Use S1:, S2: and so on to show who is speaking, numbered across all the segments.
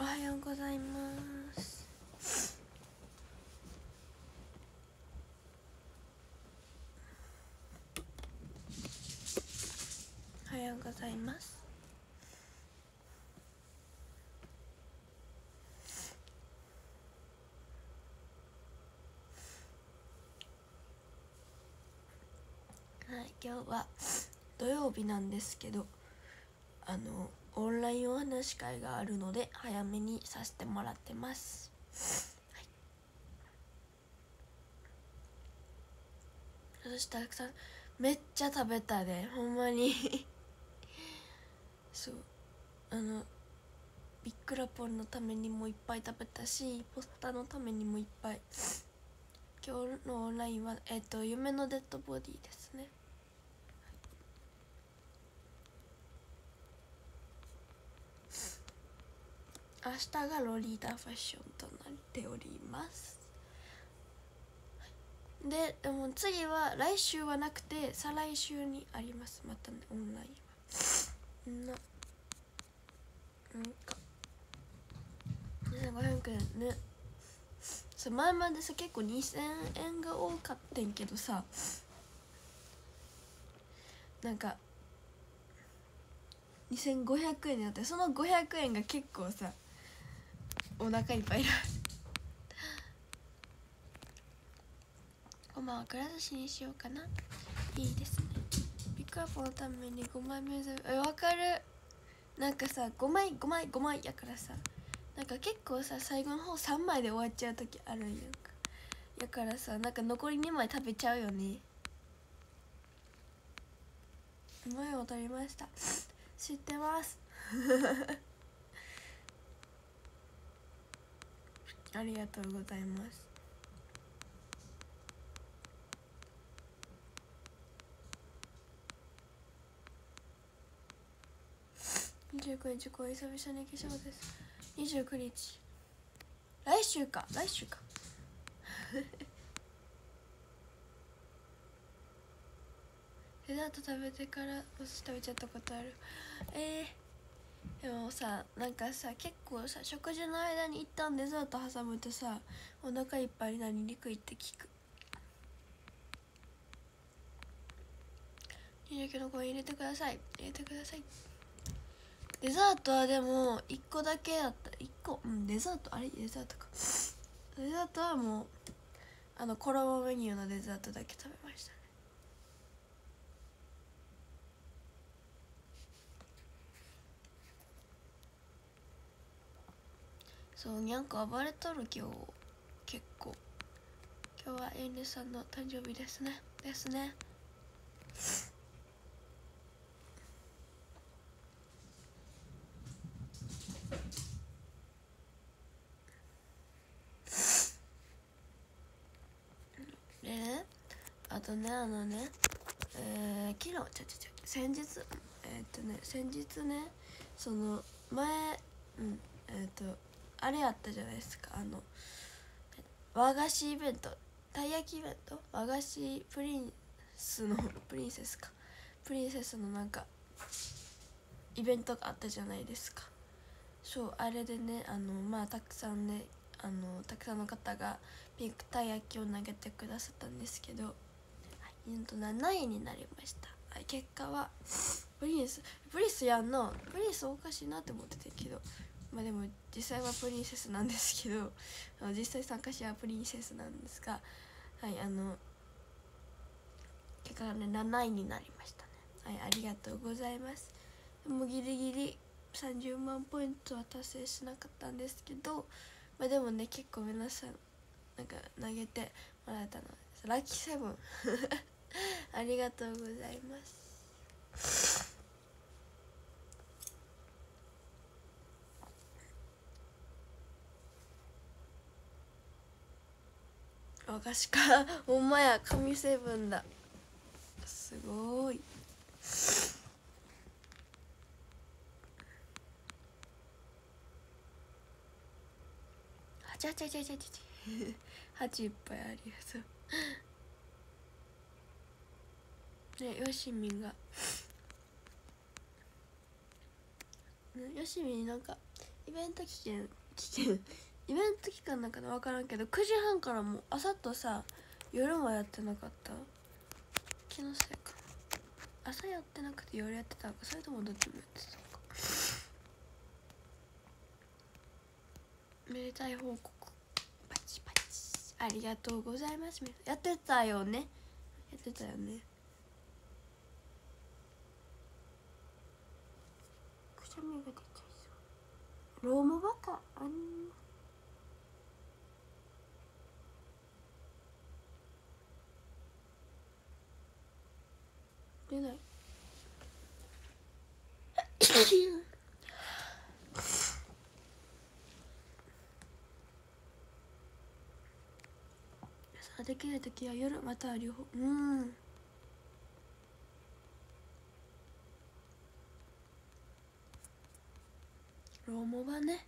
S1: おはようございます。おはようございます。はい今日は土曜日なんですけどあのオンラインお話し会があるので早めにさせてもらってます、はい、そしたくさんめっちゃ食べたで。ほんまに。そう。あのビックラポンのためにもいっぱい食べたしポスターのためにもいっぱい。今日のオンラインはえっ、と夢のデッドボディですね。明日がロリータファッションとなっております。ででも次は来週はなくて再来週にあります。またねオンラインは。ななんか。2500円ね。そう前までさ結構2000円が多かったんけどさ。なんか。2500円になってその500円が結構さお腹いっぱいごまはくら寿司にしようかな。いいですね。ピックアップのために5枚目ずえわかる。なんかさ5枚5枚5枚やからさ。なんか結構さ最後の方3枚で終わっちゃう時あるんやんか。やからさなんか残り2枚食べちゃうよね。前を取りました。知ってます。ありがとうございます。29日こう久々に化粧です。29日来週か。来週か。デザート食べてからお寿司食べちゃったことある。えー、でもさなんかさ結構さ食事の間に一旦デザート挟むとさお腹いっぱいになりにくいって聞く。29の声入れてください。入れてください。デザートはでも1個だけだった。1個？うんデザート？あれ？デザートか。デザートはもうあの衣メニューのデザートだけ食べましたねそうにゃんこ暴れとる今日。結構。今日はエンレさんの誕生日ですね。ですね。でねあとねあのねえー、昨日ちゃちゃちゃ先日えーっとね先日ねその前うんえーっとあれやったじゃないですか。あの和菓子イベント。たい焼きイベント？和菓子プリンスのプリンセスか。プリンセスのなんかイベントがあったじゃないですか。そうあれでねあのまあたくさんねあのたくさんの方がピンクたい焼きを投げてくださったんですけど、はい、うんと7位になりました、はい、結果はプリンスプリンスやんの。プリンスおかしいなって思ってたけどまあでも実際はプリンセスなんですけど 実際参加者はプリンセスなんですがはいあの結果がね7位になりましたね。はいありがとうございます。でもギリギリ30万ポイントは達成しなかったんですけどまあでもね結構皆さんなんか投げてもらえたのラッキーセブン。ありがとうございます。お菓子かほんまや神セブンだ。すごい。あちゃちゃちゃちゃちゃちゃ。8いっぱいありがとう。ねよしみんが。ねよしみんなんかイベント期間期間イベント期間なんかな分からんけど9時半からもう朝とさ夜もやってなかった？気のせいか。朝やってなくて夜やってたのか。それともどっちもやってたのか。めでたい報告。パチパチ。ありがとうございます。やってたよね。やってたよね。くしゃみが出ちゃいそう。ローマバカ。あん出ない。さあできる時は夜または両方。うん。ローモバね。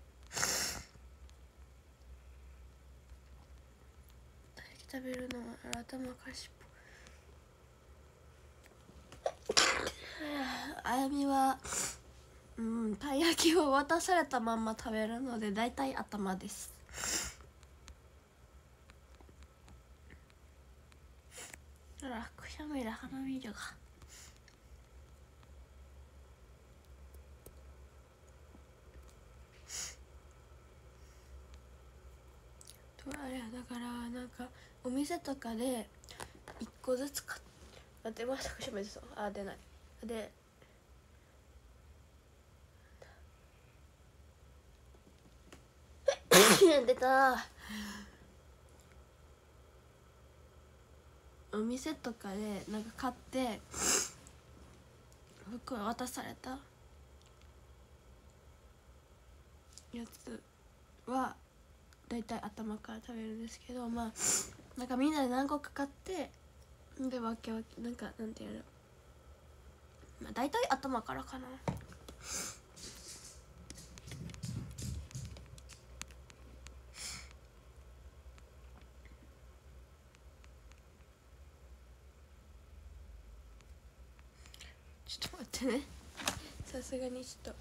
S1: 食べるのは頭かしっぽあやみはうんたい焼きを渡されたまんま食べるので大体頭です。ほらくしゃみで鼻水が。とあれだからなんかお店とかで一個ずつ買っ待ってました。くしゃみ出そうあ出ない。で 出た。お店とかでなんか買って服渡されたやつは大体頭から食べるんですけどまあなんかみんなで何個か買ってでわけわけなんかなんていうの？まあ大体頭からかな。ちょっと待ってね。さすがにちょっと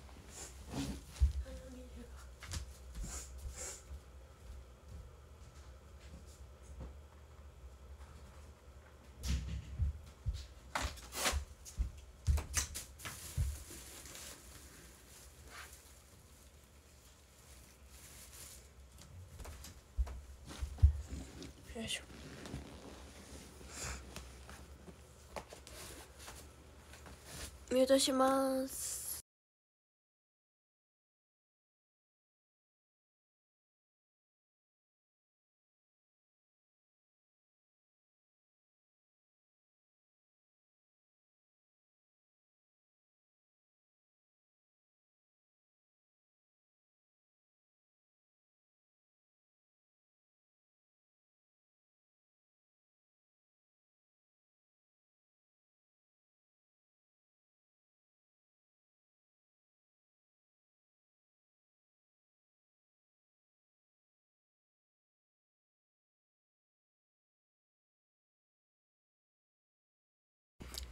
S1: よいしょミュートします。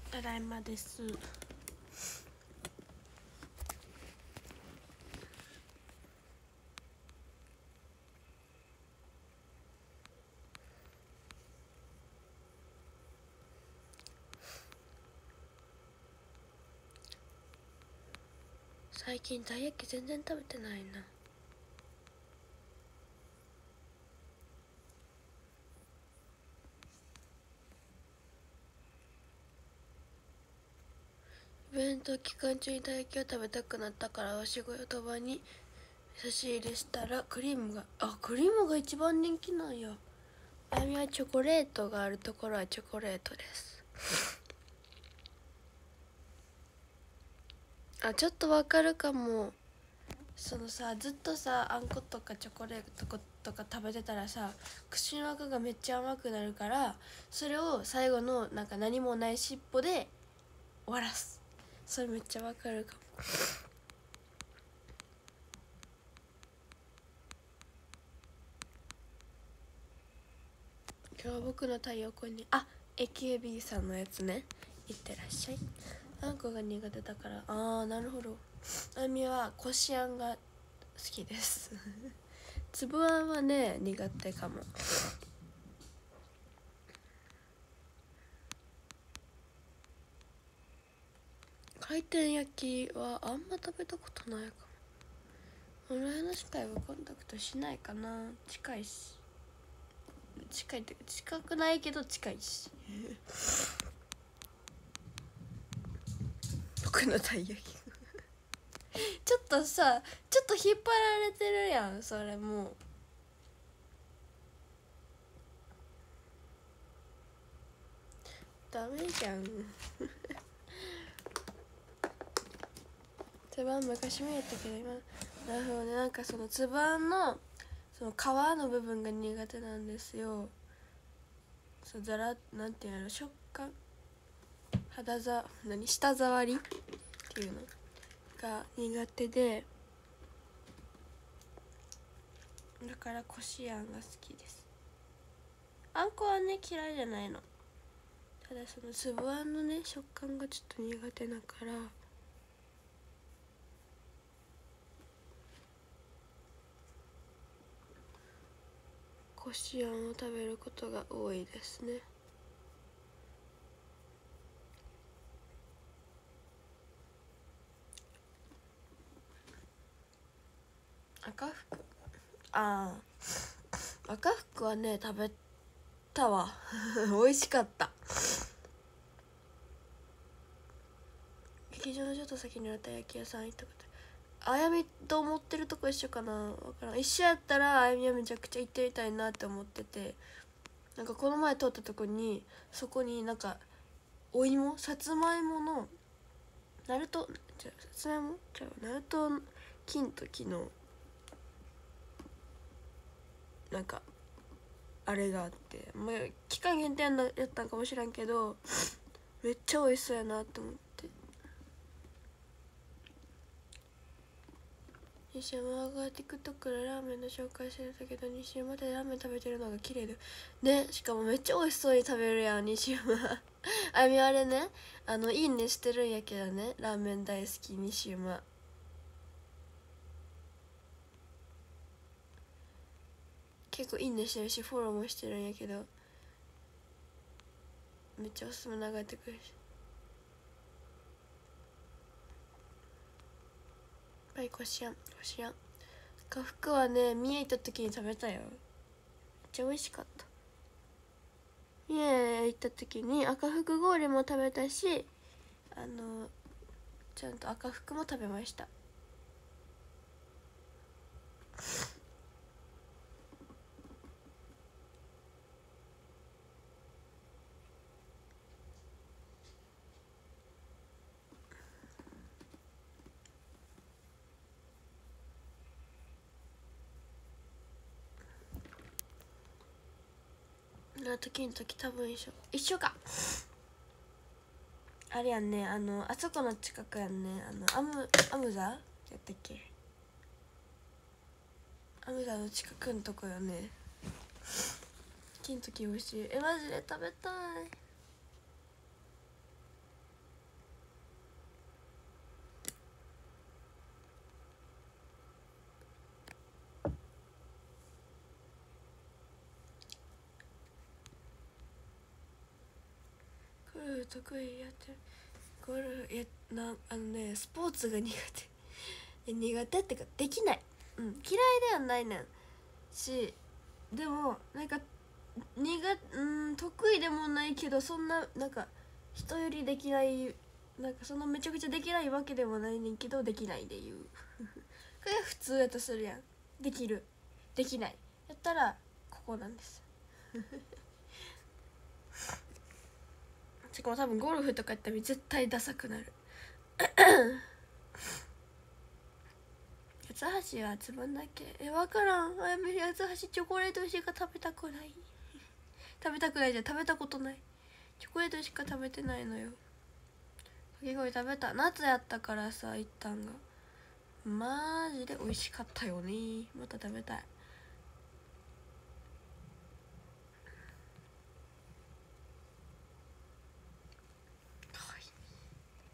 S1: ただいまです。最近たい焼き全然食べてないな。イベント期間中にたいきを食べたくなったからおしごよとばに差し入れしたらクリームがあクリームが一番人気なんや。あやみはチョコレートがあるところはチョコレートです。あちょっとわかるかも。そのさずっとさあんことかチョコレートとか食べてたらさ口の中がめっちゃ甘くなるからそれを最後のなんか何もない尻尾で終わらす。それめっちゃわかるかも。今日は僕の太陽光にあ AKB さんのやつね。いってらっしゃい。あんこが苦手だから。ああなるほど。あみはこしあんが好きです。つぶあんはね苦手かも。回転焼きはあんま食べたことないかも。俺の司会はコンタクトしないかな。近いし。近いって近くないけど近いし。僕のたい焼き。ちょっとさちょっと引っ張られてるやんそれも。うダメじゃんつばん昔見えたけど今なるほどね。なんかそのつばんのその皮の部分が苦手なんですよ。そうざらなんていうの食感。肌ざ何舌触りっていうのが苦手で。だからこしあんが好きです。あんこはね嫌いじゃないの。ただそのつぶあんのね食感がちょっと苦手だから。こしあんを食べることが多いですね。赤福？ああ赤福はね食べたわ。美味しかった。劇場のちょっと先にあった焼き屋さん行ったことあやみと思ってるとこ一緒かな。わからん。一緒やったらあやみはめちゃくちゃ行ってみたいなって思ってて。なんかこの前通ったとこにそこになんかお芋？さつまいものナルト？じゃさつまいも？じゃナルト金時のなんかあれがあって、まあ、期間限定やんなやったんかもしらんけどめっちゃ美味しそうやなって思って。西山が TikTok でラーメンの紹介してたけど西山でラーメン食べてるのが綺麗で。ねしかもめっちゃ美味しそうに食べるやん西山。あみあれね。あのいいねしてるんやけどね。ラーメン大好き西山。結構いいねしてるしフォローもしてるんやけど。めっちゃおすすめ流れてくるし。はいこしあんこしあんか服はね三重行った時に食べたよ。めっちゃ美味しかった。三重行った時に赤福氷も食べたしあのちゃんと赤福も食べました。の時の時多分一緒一緒か。あれやんねあのあそこの近くやんねあのアムアムザやったっけ？アムザの近くのとこよね。金時美味しい。えマジで食べたい。得意やってる。ゴルフやなあのねスポーツが苦手。苦手ってかできない。うん嫌いではないねんしでもなんか苦うん得意でもないけどそんななんか人よりできないなんかそんなめちゃくちゃできないわけでもないねんけどできないでいう。これ普通やとするやん。できる。できない。やったらここなんです。しかも多分ゴルフとかやったら絶対ダサくなる。八つ橋はつぶんだっけ。え分からん。あやめ八つ橋チョコレートしか食べたくない。食べたくないじゃん。食べたことない。チョコレートしか食べてないのよ。かき氷食べた。夏やったからさ行ったんが。マジで美味しかったよね。また食べたい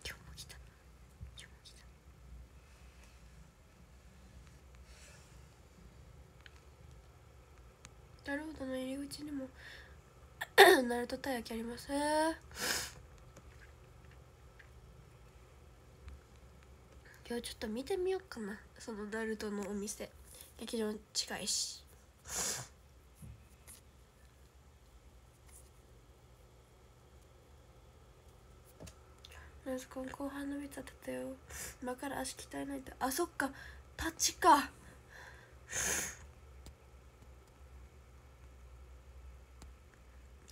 S1: 今日も来た今日も来たなるほどの入り口にもナルトたい焼きあります今日ちょっと見てみようかな。そのナルトのお店。劇場近いし。ナスコン後半伸びちゃってたよ。今から足鍛えないと。あそっか。立ちか。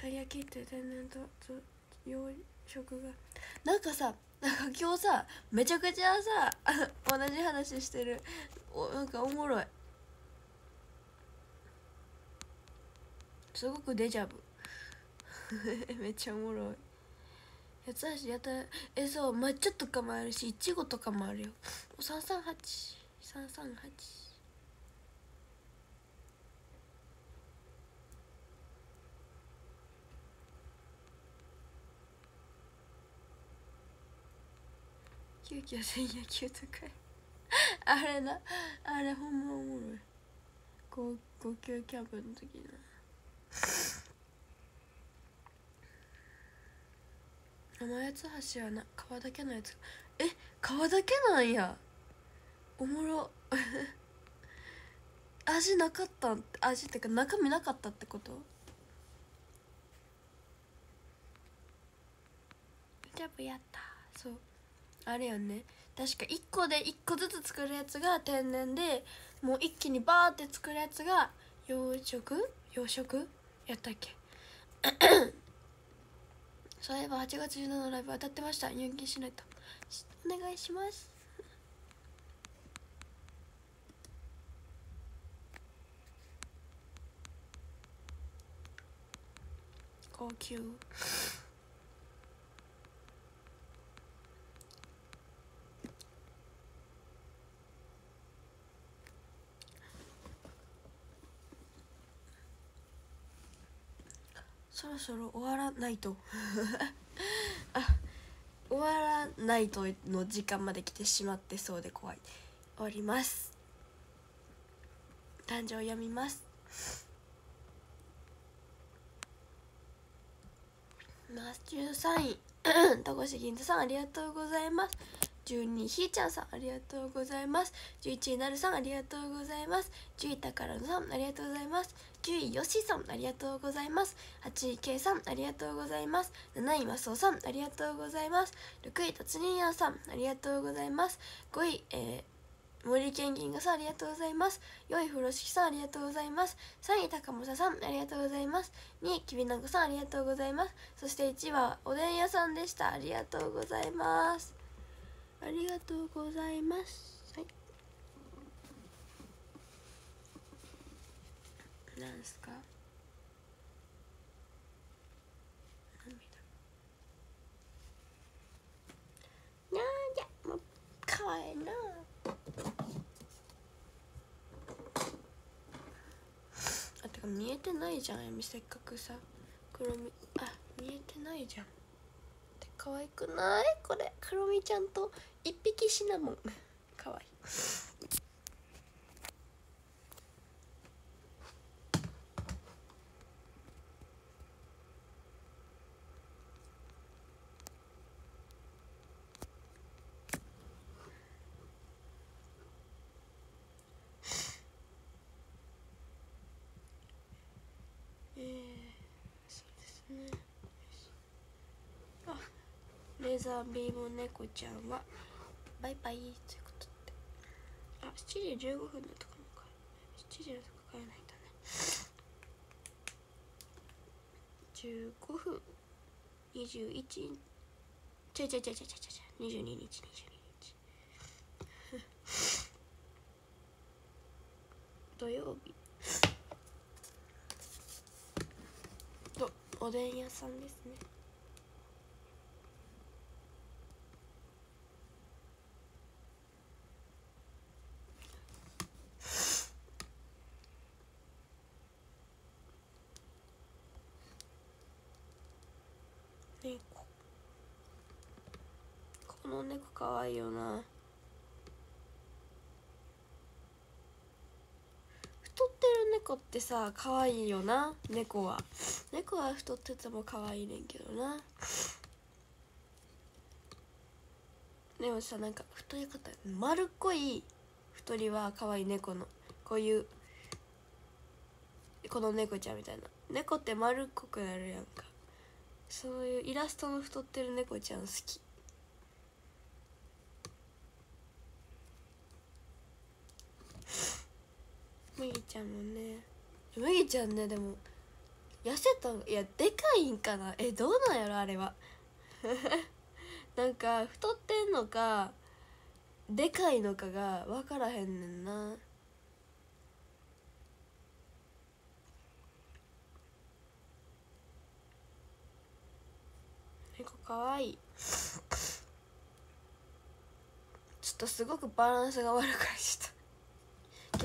S1: たい焼きって天然と養殖が。なんかさなんか今日さめちゃくちゃさ 同じ話してる。おなんかおもろい。すごくデジャブ。めっちゃおもろい。八つ橋やたえそう抹茶とかもあるしいちごとかもあるよ。338338急遽千野球とか。あれな。あれほんまおもろい。高校級キャンプの時な。生八つ橋はな皮だけのやつ。え皮だけなんや。おもろ。味なかったん味ってか中身なかったってこと？ジャブやった。そうあれよね。確か1個で1個ずつ作るやつが天然でもう一気にバーって作るやつが養殖？養殖？やったっけ？そういえば8月17のライブ当たってました。入金しないと。お願いします。高級。そろそろ終わらないと。あ終わらないとの時間まで来てしまってそうで怖い。終わります。誕生読みます。マス13位 戸越銀座さんありがとうございます。12位ひーちゃんさんありがとうございます。11位なるさんありがとうございます。10位たからのさんありがとうございます。9位よしさんありがとうございます。8位けいさんありがとうございます。7位まそうさんありがとうございます。6位たつにやさんありがとうございます。5位、えー、森健銀河さんありがとうございます。4位風呂敷さんありがとうございます。3位高政さんありがとうございます。2位きびなこさんありがとうございます。そして1位はおでん屋さんでした。ありがとうございます。ありがとうございますはいなんすか？涙なんじゃもうかわいいな。あてか見えてないじゃんえみせっかくさ。黒みあ見えてないじゃん。って可愛くない？これ。黒みちゃんと一匹シナモン可愛いえー、そうですねあレーザービーム猫ちゃんはバイバイということで。あ7時15分のところか。7時のとこ変えないとね。15分。21ちゃちゃちゃちゃちゃちゃ22日22日。土曜日。とおでん屋さんですね猫この猫かわいいよな太ってさ可愛いよな猫は。猫は太ってても可愛いねんけどな。でもさなんか太り方丸っこい太りは可愛い猫の。こういうこの猫ちゃんみたいな。猫って丸っこくなるやんか。そういうイラストの太ってる猫ちゃん好き。麦ちゃんもね。麦ちゃんねでも痩せたいやでかいんかな。えどうなんやろあれは。なんか太ってんのかでかいのかが分からへんねんな。猫かわいい。ちょっとすごくバランスが悪くなった。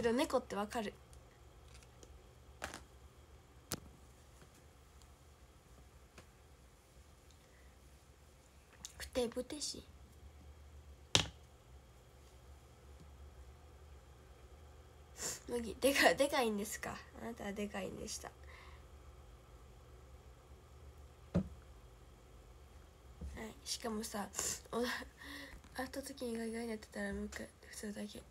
S1: ど猫ってわかる？ふてぶてし。麦でかでかいんですか？あなたはでかいんでした。はい。しかもさお 会った時にガリガリになってたらもう一回普通だけ。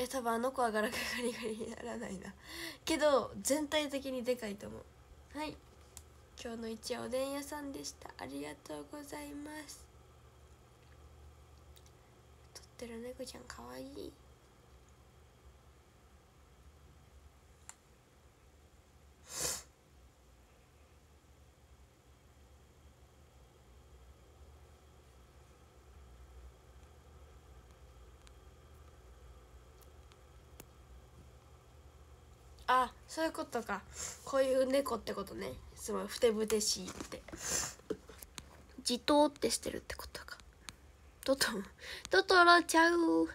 S1: え多分あの子はガラガリガリにならないな。けど全体的にでかいと思う。はい。今日の一夜おでん屋さんでした。ありがとうございます。撮ってる猫ちゃんかわいいあそういうことか。こういう猫ってことね。すごいふてぶてしいって。じとってしてるってことか。トトトトロちゃう。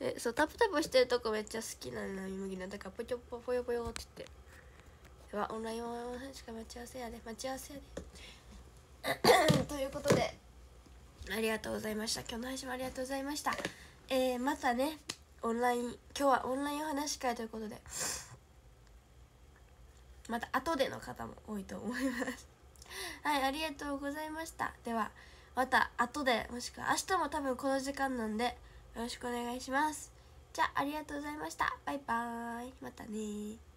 S1: えそうタプタプしてるとこめっちゃ好きなの麦の。だからぽちょぽぽよぽよって言って。ではオンラインはしか待ち合わせやで。待ち合わせやで。ということでありがとうございました。今日の配信もありがとうございました。えー、またねオンライン今日はオンラインお話し会ということで。また後での方も多いと思います。はいありがとうございました。ではまた後でもしくは明日も多分この時間なんでよろしくお願いします。じゃあありがとうございました。バイバーイ。またね